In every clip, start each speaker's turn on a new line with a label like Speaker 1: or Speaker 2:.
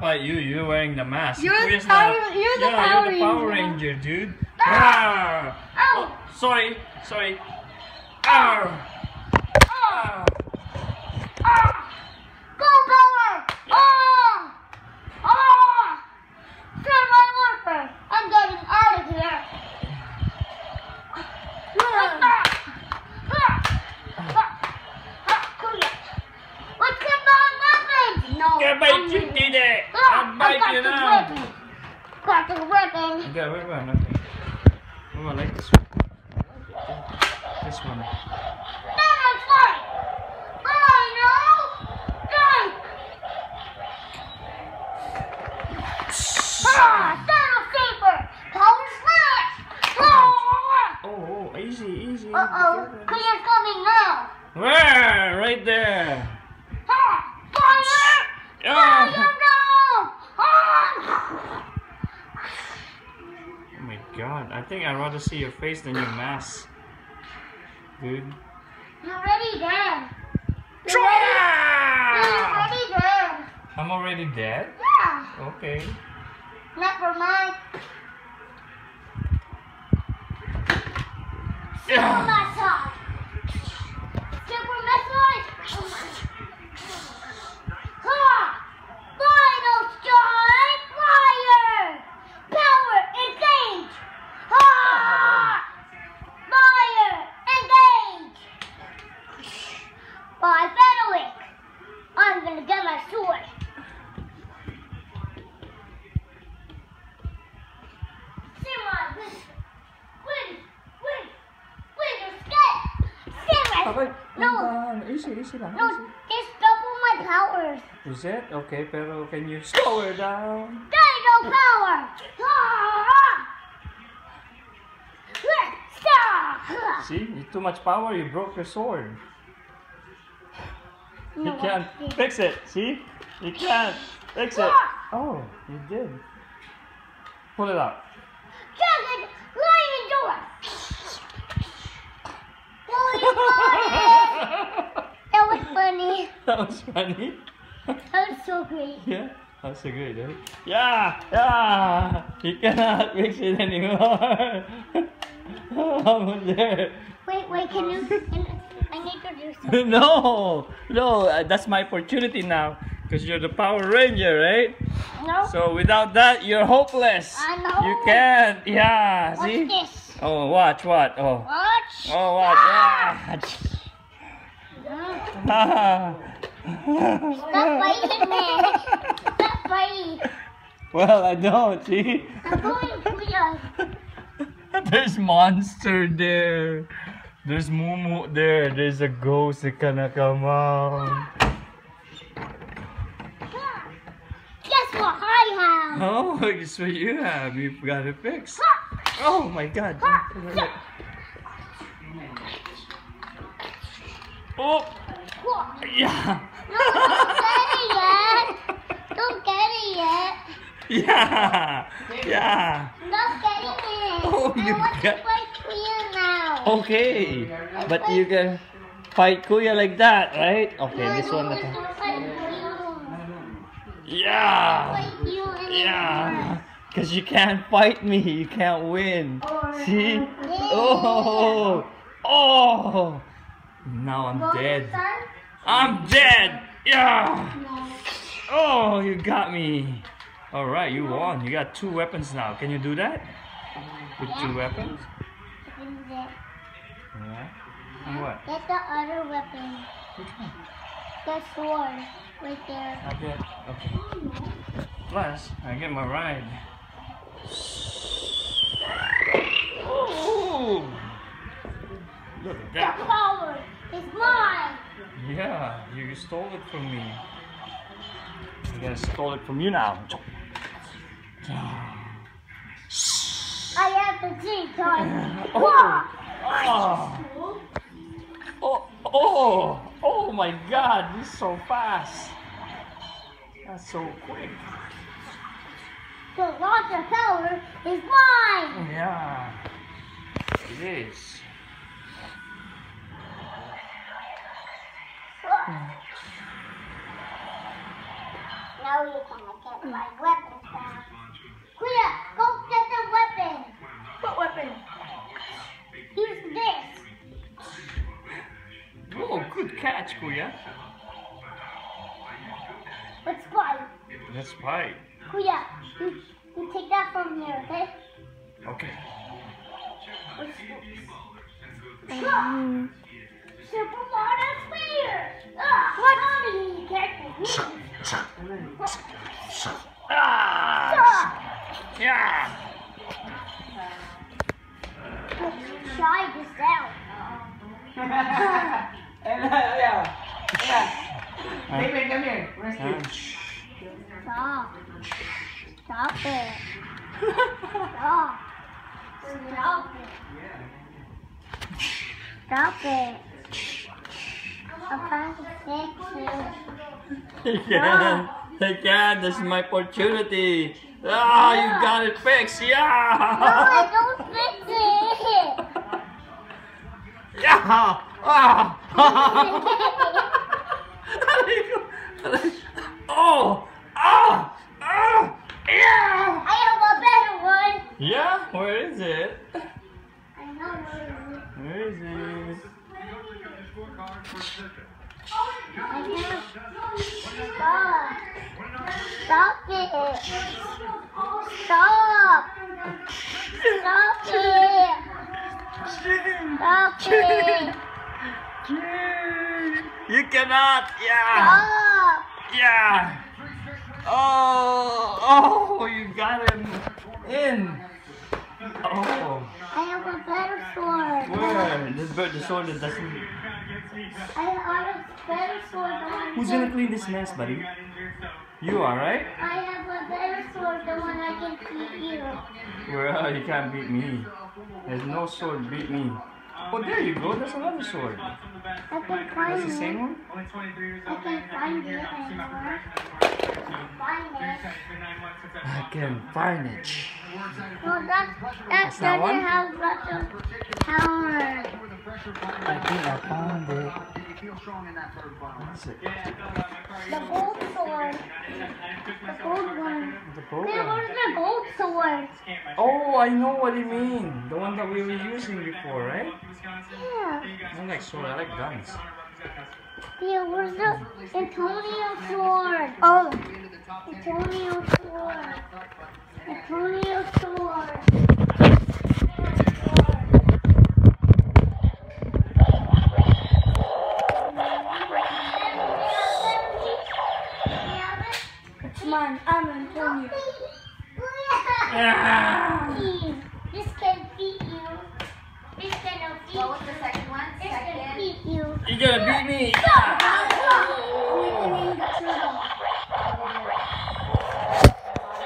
Speaker 1: Fight you. You're wearing the mask.
Speaker 2: You're the Power-
Speaker 1: not-
Speaker 2: you're the
Speaker 1: yeah,
Speaker 2: Power
Speaker 1: you're the Power
Speaker 2: Ranger.
Speaker 1: Dude. Ah!
Speaker 2: Ow!
Speaker 1: Oh, sorry, sorry. Ah! Ah!
Speaker 2: Ah! Go power! Ah! Ah! Save my warfare! I'm getting out of here! Ah! Ah! Ah! Kuya. Let's get my weapons! No,
Speaker 1: Get
Speaker 2: I'm
Speaker 1: my you
Speaker 2: leaving.
Speaker 1: did it!
Speaker 2: Ah,
Speaker 1: I'll bite
Speaker 2: got the
Speaker 1: now!
Speaker 2: weapon. Got the weapon.
Speaker 1: Okay, wait, wait, okay. Oh, I like this one. This one.
Speaker 2: No, it's fine. I know. Done. Ah, Thanos Saber. Power smash. Ah!
Speaker 1: Oh, oh, easy, easy.
Speaker 2: Uh-oh. Kuya's coming now.
Speaker 1: Where? Right there.
Speaker 2: Ah, fire.
Speaker 1: Ah! Oh my god, I think I'd rather see your face than your mask. Dude.
Speaker 2: You're already dead. You're already, you're already dead.
Speaker 1: I'm already dead?
Speaker 2: Yeah.
Speaker 1: Okay.
Speaker 2: Never mind. Super
Speaker 1: Yeah.
Speaker 2: missile. Super missile.
Speaker 1: Easy, easy lang.
Speaker 2: no, it's double my powers.
Speaker 1: Is it? Okay, pero can you slow her down?
Speaker 2: Dino power!
Speaker 1: See? You too much power, you broke your sword. You
Speaker 2: No,
Speaker 1: can't fix it. See? You can't fix it. Oh, you did. Pull it out.
Speaker 2: Dragon, lightning door! That was funny.
Speaker 1: that was funny.
Speaker 2: That was so great.
Speaker 1: Yeah, that's so good, eh? Yeah, yeah. You cannot fix it anymore. Over there.
Speaker 2: Wait, wait, can you? Can, I need to do something.
Speaker 1: no, no, uh, that's my opportunity now. Because you're the Power Ranger, right?
Speaker 2: No?
Speaker 1: So without that, you're hopeless.
Speaker 2: I know.
Speaker 1: You can't. Yeah,
Speaker 2: What's
Speaker 1: see?
Speaker 2: this?
Speaker 1: Oh, watch, what? Oh.
Speaker 2: Watch.
Speaker 1: Oh, watch. Ah.
Speaker 2: Ah, Stop biting me. Stop biting.
Speaker 1: well, I don't, see?
Speaker 2: I'm going to.
Speaker 1: There's monster there. There's Mumu there. There's a ghost that gonna come out.
Speaker 2: Guess what I have?
Speaker 1: Oh, guess what you have? You've got it fixed. Oh my god. Oh, Yeah.
Speaker 2: No, don't get it yet. Don't get it yet.
Speaker 1: Yeah. Yeah.
Speaker 2: Oh, don't get it.
Speaker 1: Oh,
Speaker 2: I
Speaker 1: you
Speaker 2: want to
Speaker 1: got-
Speaker 2: play clear now.
Speaker 1: Okay. But you can fight Kuya like that, right? Okay,
Speaker 2: No,
Speaker 1: this one.
Speaker 2: I fight you.
Speaker 1: Yeah.
Speaker 2: Fight.
Speaker 1: Yeah. Because you can't fight me. You can't win. See?
Speaker 2: Yeah.
Speaker 1: Oh. Oh. Now I'm dead. I'm dead. Yeah. Oh, you got me. All right, you won. You got two weapons now. Can you do that? With two weapons? Yeah. And what?
Speaker 2: Get the other weapon.
Speaker 1: Which one?
Speaker 2: The sword. Right there.
Speaker 1: I get. Okay. Plus, I get my ride. Oh. Look at
Speaker 2: The
Speaker 1: that.
Speaker 2: power is mine.
Speaker 1: Yeah, you stole it from me. I'm gonna stole it from you now.
Speaker 2: I have the G time.
Speaker 1: Oh, oh, oh, oh, oh my God! This is so fast. That's so quick.
Speaker 2: The power is mine.
Speaker 1: Yeah, it is.
Speaker 2: Know you cannot get my weapons back. Kuya, go get the weapon.
Speaker 3: What weapon?
Speaker 2: Use this.
Speaker 1: Oh, good catch, Kuya.
Speaker 2: Let's fight.
Speaker 1: Let's fight.
Speaker 2: Kuya, you, you take that from here, okay?
Speaker 1: Okay.
Speaker 2: Super Mario Spear! Ah, what you characters?
Speaker 1: Ah! Yeah!
Speaker 2: Try this
Speaker 3: ayan. Ayan. David, come here.
Speaker 1: Ah.
Speaker 2: Stop. Stop it. Stop. Stop it. Stop it. I'm trying to fix.
Speaker 1: Again, again, this is my opportunity. Ah, you got it fixed. Yeah. No!
Speaker 2: I don't fix it.
Speaker 1: Yeah! Ah! oh! Ah! Ah! Yeah!
Speaker 2: I have a better one.
Speaker 1: Yeah? Where is it?
Speaker 2: I know where it is.
Speaker 1: Where is it?
Speaker 2: I can't. Stop. Stop it. Stop. Stop it. It.
Speaker 1: You cannot! Yeah!
Speaker 2: Stop.
Speaker 1: Yeah! Oh! Oh! You got him in! Oh!
Speaker 2: I have a better sword.
Speaker 1: Where? This bird, the sword that doesn't.
Speaker 2: I have a better sword.
Speaker 1: Who's gonna clean this mess, buddy? You are, right?
Speaker 2: I have a better sword than one I can beat you.
Speaker 1: Well, you can't beat me. There's no sword beat me. Oh, there you go. That's another sword.
Speaker 2: I can find
Speaker 1: That's the same one?
Speaker 2: I can find it. anymore.
Speaker 1: I can find it.
Speaker 2: Well, that, that
Speaker 1: That's that
Speaker 2: doesn't
Speaker 1: one?
Speaker 2: have lots of power.
Speaker 1: I think I found it. What's it?
Speaker 2: The gold sword. The gold one.
Speaker 1: The gold
Speaker 2: Where
Speaker 1: one.
Speaker 2: was the gold sword?
Speaker 1: Oh, I know what you mean. The one that we were using before, right?
Speaker 2: Yeah.
Speaker 1: I don't like sword. I like guns.
Speaker 2: Yeah, where's the Antonio sword? Oh. Antonio sword. Antonio sword.
Speaker 3: It's mine. I'm Antonio.
Speaker 1: Ah!
Speaker 2: This can beat you. This can beat
Speaker 4: What was the second one? Second.
Speaker 2: beat you.
Speaker 1: You gonna beat me?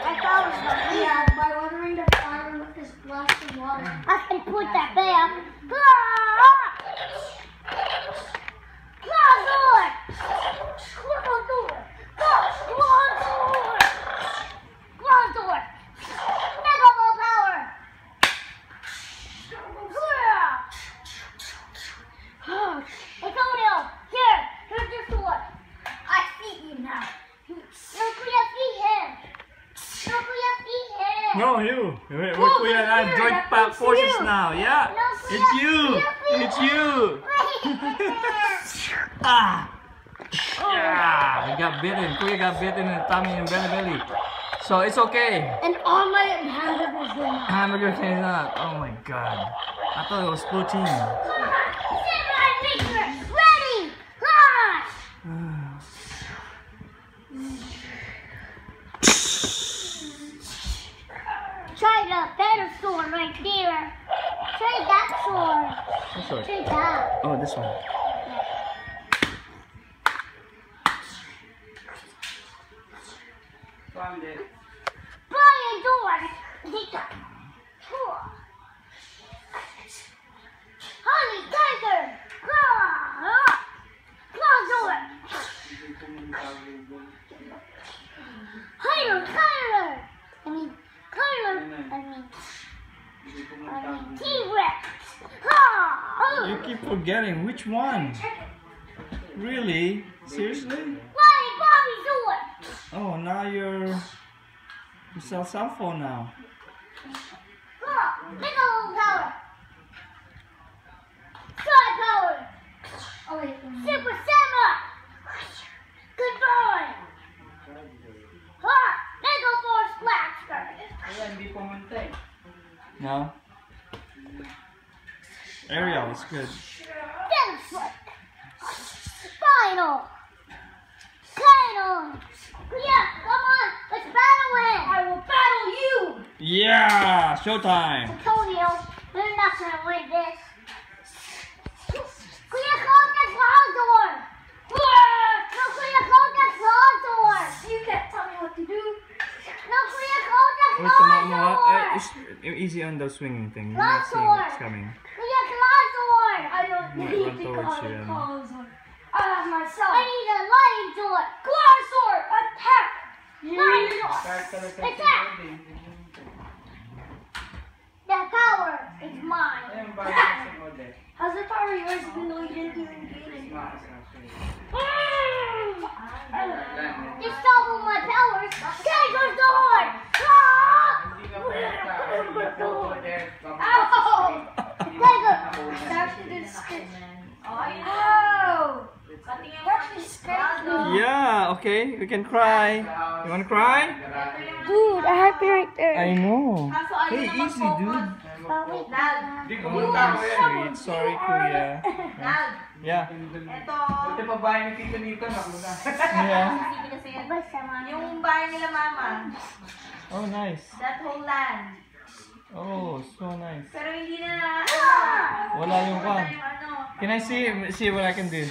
Speaker 3: I thought it was yeah, by ordering the fire with this glass of water.
Speaker 2: I can put that back. Ah! Close door! Close door! Close, close door! Close door! Mega ball power! Yeah! Antonio, here, here's your sword. I see you now. No, Kuya, feed him. No, Kuya, feed him.
Speaker 1: No, you. We're,
Speaker 3: Whoa,
Speaker 1: we are
Speaker 3: it's
Speaker 1: not
Speaker 3: you.
Speaker 1: joint
Speaker 3: That
Speaker 1: pa-
Speaker 3: was
Speaker 1: forces
Speaker 3: you.
Speaker 1: Now. Yeah. It's you. It's you. Ah. Yeah. You got bitten. Kuya got bitten in the tummy and belly belly. So it's okay.
Speaker 3: And all my hamburgers were not.
Speaker 1: Hamburger can not. Oh my god. I thought it was protein.
Speaker 2: Ready! Try the better sword right there. Try that sword.
Speaker 1: This one.
Speaker 2: Try that.
Speaker 1: Oh, this one.
Speaker 3: Found it.
Speaker 2: Brian door. Take that. Honey, tiger. Claw. Claw door. Tyler, Tyler. I mean, Tyler. I mean, I mean, T-Rex. Ah!
Speaker 1: You keep forgetting which one. Really? Seriously?
Speaker 2: Bobby, Bobby, do it.
Speaker 1: Oh, now you're you sell cell phone now.
Speaker 2: Look, make a little power. Sky power.
Speaker 3: Oh wait.
Speaker 2: Super Summer. Good boy. Ah, Mega Force Blaster.
Speaker 4: Wala, hindi pumunta.
Speaker 1: No. Ariel is good.
Speaker 2: Final. Final. Yeah, come on. Let's battle him. I will battle you.
Speaker 1: Yeah, showtime.
Speaker 2: Antonio, we're not gonna win this. Kuya, close that closet door. No, Kuya, close that closet door.
Speaker 3: You can't tell me what to do.
Speaker 2: No, Kuya, close that
Speaker 1: Where's the? Uh, it's easy on the swinging thing. You're not seeing what's coming.
Speaker 2: Kuya, close door.
Speaker 3: I don't need to call
Speaker 1: you
Speaker 3: the
Speaker 1: and-
Speaker 3: calls on. I have myself.
Speaker 2: I need a lion door.
Speaker 3: Glossaur, attack!
Speaker 2: Lion door.
Speaker 4: Start talaga si
Speaker 2: Attack. The power is mine.
Speaker 4: Ayun, bakit si Ode?
Speaker 3: How's the power yours been though you didn't even it?
Speaker 1: Yeah, okay. We can cry. You wanna cry?
Speaker 2: Dude, I have you right there.
Speaker 1: I know. Hey, easy, dude. Oh,
Speaker 4: yan.
Speaker 1: sweet. Sorry, kuya.
Speaker 3: Nag,
Speaker 1: Yeah.
Speaker 3: eto,
Speaker 4: Buti pa bahay ni Tito Nito.
Speaker 1: Yeah.
Speaker 3: Yung bahay nila mama,
Speaker 1: Oh, nice.
Speaker 3: that whole land.
Speaker 1: Oh, so nice.
Speaker 3: Pero hindi na
Speaker 1: Wala yung kwan.
Speaker 3: ano.
Speaker 1: Can I see see what I can do?